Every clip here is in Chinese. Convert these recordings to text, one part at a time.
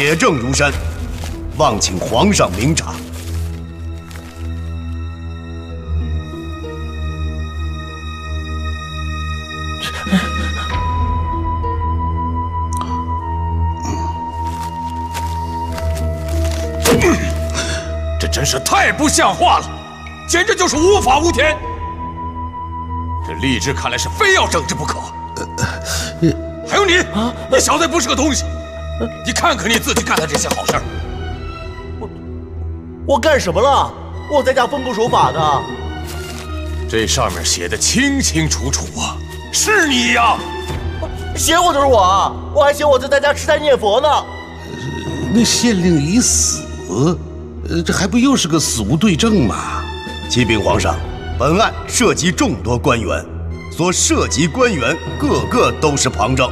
铁证如山，望请皇上明察。这真是太不像话了，简直就是无法无天。这吏治看来是非要整治不可。还有你，你小子也不是个东西。你看看你自己干的这些好事儿，我我干什么了？我在家奉公守法的。这上面写的清清楚楚啊，是你呀！写我就是我，我还写我在在家吃斋念佛呢。那县令已死，呃，这还不又是个死无对证吗？启禀皇上，本案涉及众多官员，所涉及官员个个都是旁证。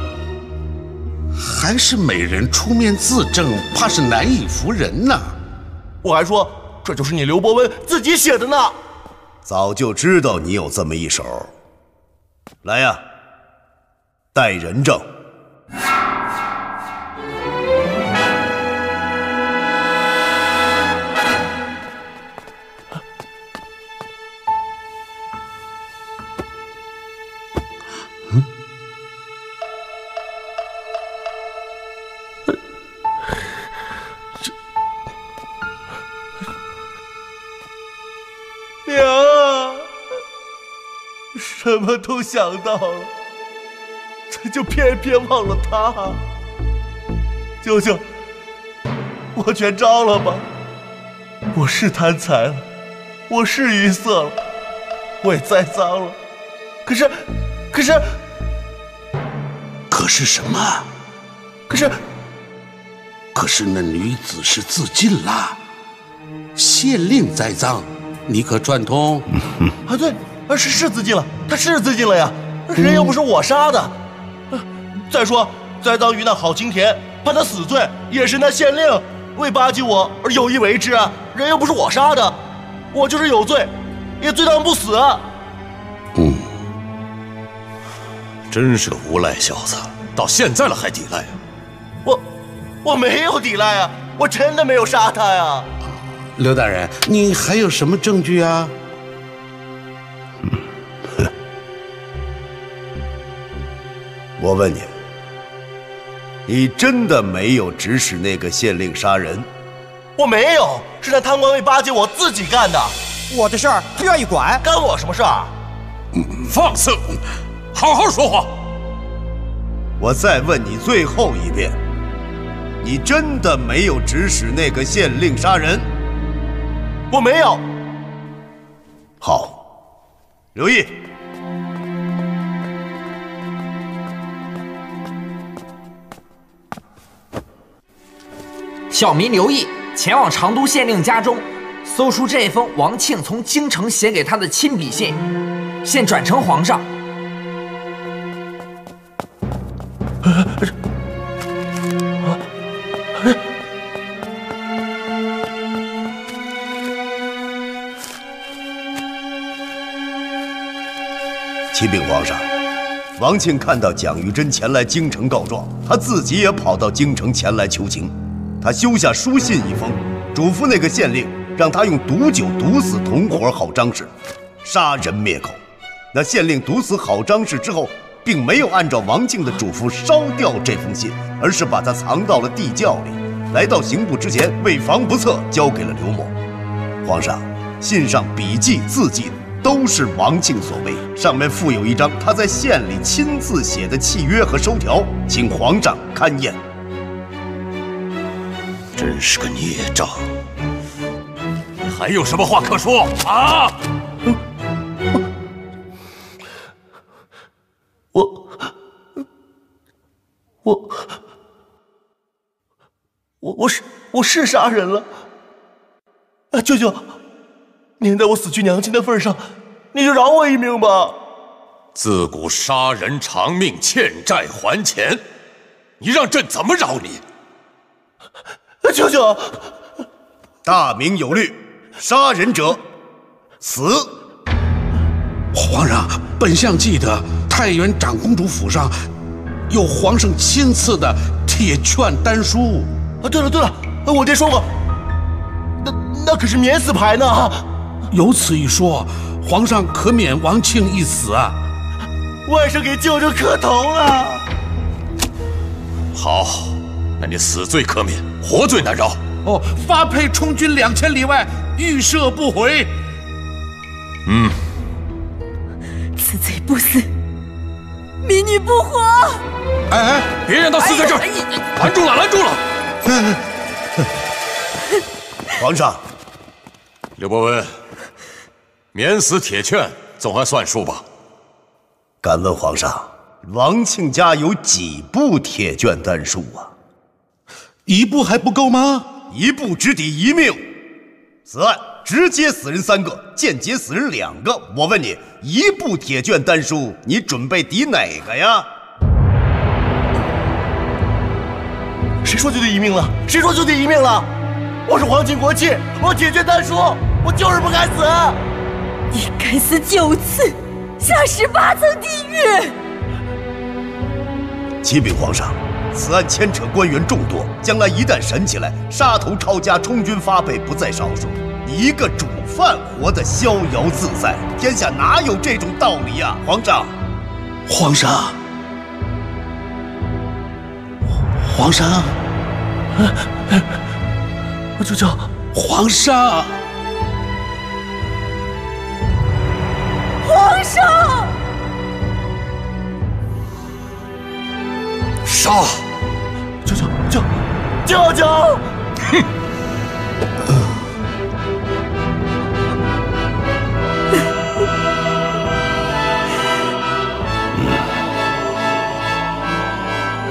还是美人出面自证，怕是难以服人呐。我还说这就是你刘伯温自己写的呢。早就知道你有这么一手。来呀，带人证。什么都想到了，这就偏偏忘了他。舅舅，我全招了吧？我是贪财了，我是愚色了，我也栽赃了。可是，可是，可是什么？可是，可是那女子是自尽了。县令栽赃，你可串通？啊，对。是是自尽了，他是自尽了呀，人又不是我杀的。再说栽赃于那郝青田，判他死罪也是那县令为巴结我而有意为之啊，人又不是我杀的，我就是有罪，也罪当不死。嗯，真是个无赖小子，到现在了还抵赖啊！我我没有抵赖啊，我真的没有杀他呀。刘大人，你还有什么证据啊？我问你，你真的没有指使那个县令杀人？我没有，是那贪官为巴结我自己干的。我的事儿他愿意管，干我什么事儿？放肆！好好说话。我再问你最后一遍，你真的没有指使那个县令杀人？我没有。好，刘毅。小民刘毅前往长都县令家中，搜出这封王庆从京城写给他的亲笔信，现转呈皇上。启禀皇上，王庆看到蒋玉珍前来京城告状，他自己也跑到京城前来求情。他修下书信一封，嘱咐那个县令，让他用毒酒毒死同伙郝张氏，杀人灭口。那县令毒死郝张氏之后，并没有按照王庆的嘱咐烧掉这封信，而是把它藏到了地窖里。来到刑部之前，为防不测，交给了刘某。皇上，信上笔迹字迹都是王庆所为，上面附有一张他在县里亲自写的契约和收条，请皇上勘验。真是个孽障！你还有什么话可说啊？我我我我是我是杀人了啊！舅舅，您在我死去娘亲的份上，你就饶我一命吧！自古杀人偿命，欠债还钱，你让朕怎么饶你？舅舅，大明有律，杀人者死。皇上，本相记得太原长公主府上有皇上亲赐的铁券丹书。啊，对了对了，我爹说过，那那可是免死牌呢。有此一说，皇上可免王庆一死啊！外甥给舅舅磕头了。好，那你死罪可免，活罪难饶。哦，发配充军两千里外，预设不回。嗯，此罪不死，民女不活。哎哎，别让他死在这儿！拦住了，拦住了！皇上，刘伯温，免死铁券总还算数吧？敢问皇上，王庆家有几部铁券丹书啊？一步还不够吗？一步之敌一命，此案直接死人三个，间接死人两个。我问你，一部铁卷丹书，你准备抵哪个呀？谁说就得一命了？谁说就得一命了？我是皇亲国戚，我铁卷丹书，我就是不该死。你该死九次，下十八层地狱。启禀皇上。此案牵扯官员众多，将来一旦审起来，杀头抄家、充军发配不在少数。你一个主犯活得逍遥自在，天下哪有这种道理呀？皇上，皇上，皇上，我舅舅，皇上，皇上，杀！舅舅，舅，舅舅！哼！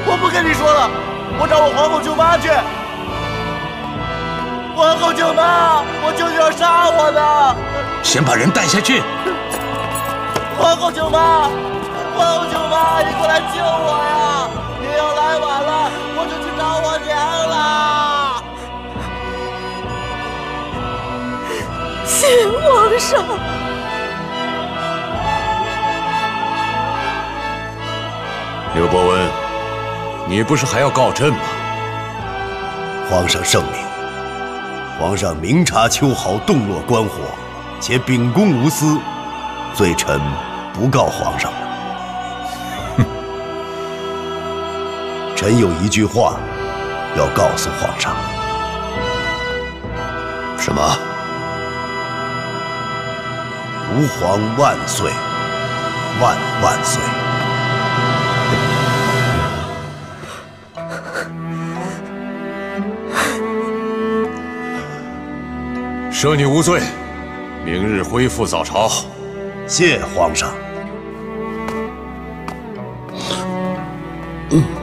我不跟你说了，我找我皇后舅妈去。皇后舅妈，我舅舅要杀我呢！先把人带下去。皇后舅妈，皇后舅妈，你过来救我呀！你要来晚了，我就去找我娘了。谢皇上。刘伯温，你不是还要告朕吗？皇上圣明。皇上明察秋毫，洞若观火，且秉公无私，罪臣不告皇上臣有一句话要告诉皇上。什么？吾皇万岁，万万岁！赦你无罪，明日恢复早朝。谢皇上。嗯。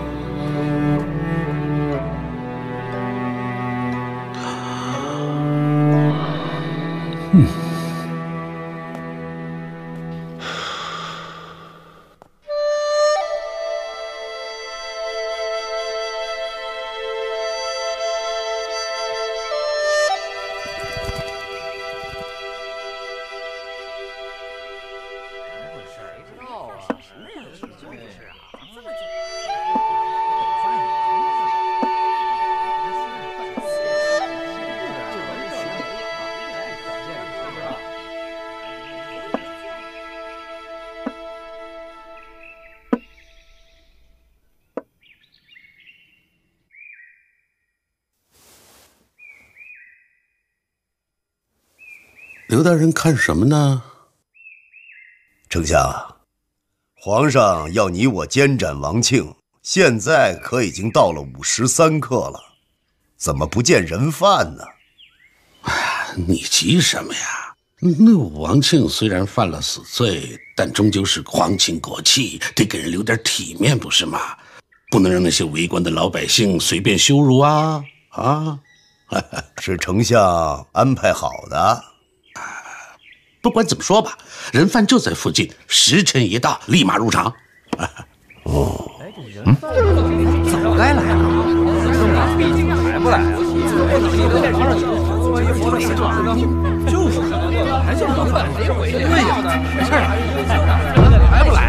刘大人看什么呢？丞相，皇上要你我监斩王庆，现在可已经到了午时三刻了，怎么不见人犯呢？哎，你急什么呀？那王庆虽然犯了死罪，但终究是皇亲国戚，得给人留点体面，不是吗？不能让那些围观的老百姓随便羞辱啊！啊，是丞相安排好的。不管怎么说吧，人犯就在附近，时辰一到，立马入场。哦，嗯，早该来了，怎么还不来啊？就是，还就是老板，对呀，没事还不来？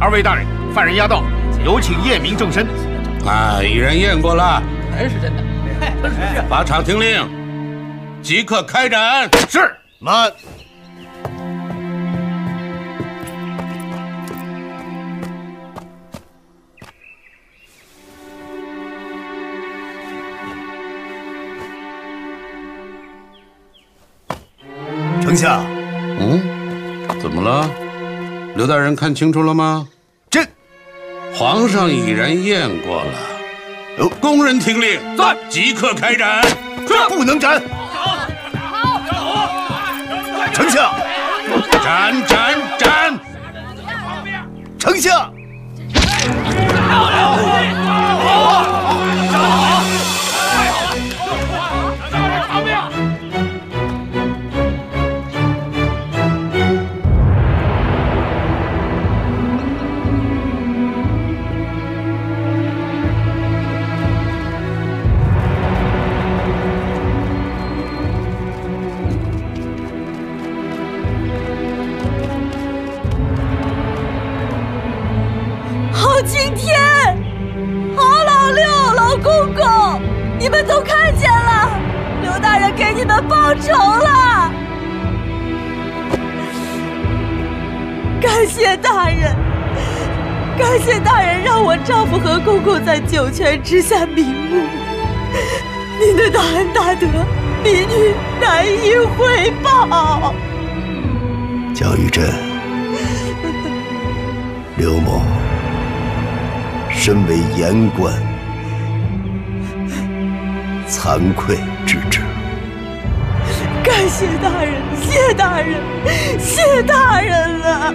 二位大人，犯人押到，有请验明正身。啊，已然验过了，全是真的。法场听令，即刻开展。是。慢。丞相，嗯，怎么了？刘大人看清楚了吗？这，皇上已然验过了。工人听令，在，即刻开斩。这不能斩。丞相，斩斩斩！丞相。都看见了，刘大人给你们报仇了，感谢大人，感谢大人让我丈夫和公公在九泉之下瞑目，您的大恩大德，民女难以回报。蒋玉珍，刘某。身为言官，惭愧之至。感谢大人，谢大人，谢大人了。